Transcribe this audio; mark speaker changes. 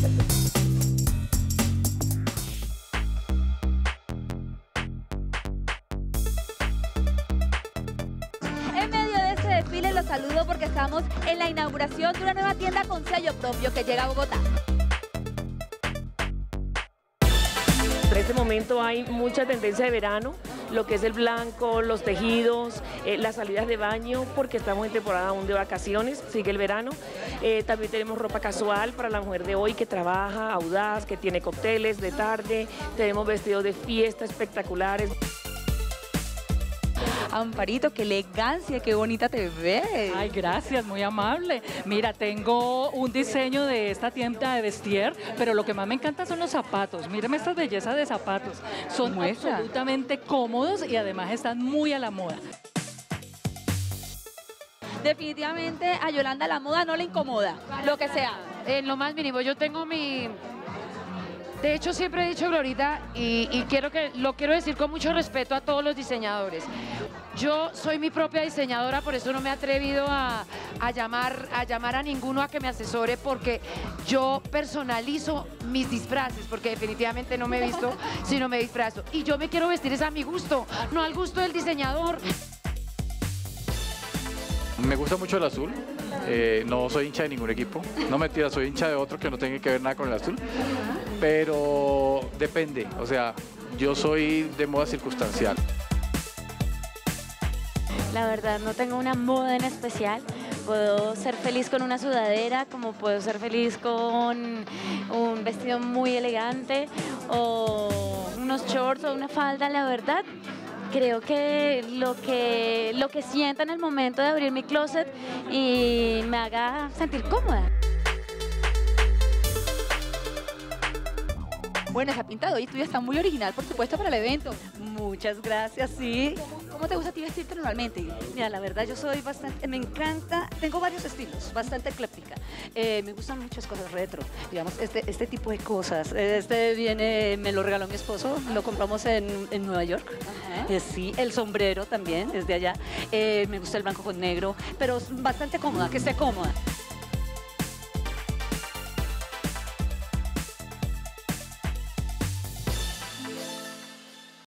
Speaker 1: En medio de este desfile los saludo porque estamos en la inauguración de una nueva tienda con sello propio que llega a Bogotá.
Speaker 2: En este momento hay mucha tendencia de verano, lo que es el blanco, los tejidos, eh, las salidas de baño, porque estamos en temporada aún de vacaciones, sigue el verano. Eh, también tenemos ropa casual para la mujer de hoy que trabaja, audaz, que tiene cócteles de tarde. Tenemos vestidos de fiesta espectaculares.
Speaker 1: Amparito, qué elegancia, qué bonita te ves.
Speaker 3: Ay, gracias, muy amable. Mira, tengo un diseño de esta tienda de vestir, pero lo que más me encanta son los zapatos. Mírame estas bellezas de zapatos. Son
Speaker 1: Muestra.
Speaker 3: absolutamente cómodos y además están muy a la moda.
Speaker 1: Definitivamente a Yolanda la moda no le incomoda, lo que sea.
Speaker 4: en lo más mínimo. Yo tengo mi... De hecho, siempre he dicho, Glorita, y, y quiero que lo quiero decir con mucho respeto a todos los diseñadores. Yo soy mi propia diseñadora, por eso no me he atrevido a, a llamar, a llamar a ninguno a que me asesore, porque yo personalizo mis disfraces, porque definitivamente no me he visto si no me disfrazo. Y yo me quiero vestir es a mi gusto, no al gusto del diseñador.
Speaker 5: Me gusta mucho el azul. eh, no soy hincha de ningún equipo. No mentira, soy hincha de otro que no tenga que ver nada con el azul. Pero depende. O sea, yo soy de moda circunstancial.
Speaker 6: La verdad no tengo una moda en especial. Puedo ser feliz con una sudadera, como puedo ser feliz con un vestido muy elegante o unos shorts o una falda. La verdad, creo que lo que lo que sienta en el momento de abrir mi closet y me haga sentir cómoda.
Speaker 1: Bueno, está pintado y tú ya está muy original, por supuesto, para el evento.
Speaker 7: Muchas gracias, sí.
Speaker 1: ¿Cómo te gusta a ti vestirte normalmente?
Speaker 7: Mira, la verdad yo soy bastante, me encanta, tengo varios estilos, bastante ecléptica. Eh, me gustan muchas cosas retro, digamos, este, este tipo de cosas. Este viene, me lo regaló mi esposo, lo compramos en, en Nueva York. Eh, sí, el sombrero también es de allá. Eh, me gusta el blanco con negro, pero bastante cómoda, que esté cómoda.